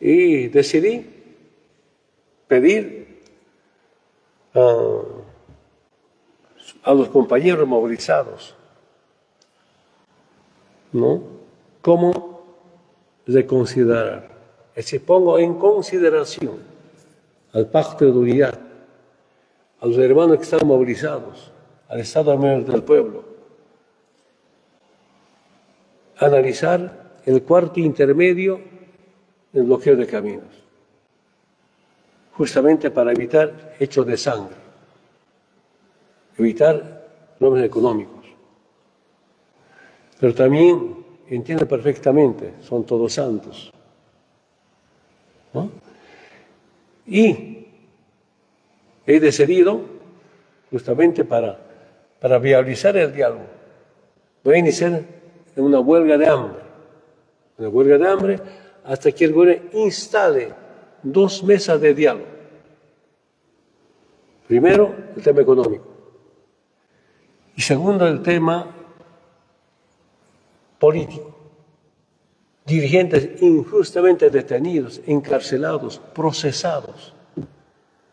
y decidí pedir a, los compañeros movilizados, ¿no? ¿Cómo reconsiderar? Es decir, pongo en consideración al pacto de unidad, a los hermanos que están movilizados, al Estado Mayor del Pueblo, analizar el cuarto intermedio del bloqueo de caminos, justamente para evitar hechos de sangre, evitar problemas económicos. Pero también entiende perfectamente, son todos santos. ¿no? Y he decidido, justamente para, para viabilizar el diálogo, voy a iniciar una huelga de hambre, una huelga de hambre hasta que el gobierno instale dos mesas de diálogo. Primero, el tema económico. Y segundo, el tema político. Dirigentes injustamente detenidos, encarcelados, procesados.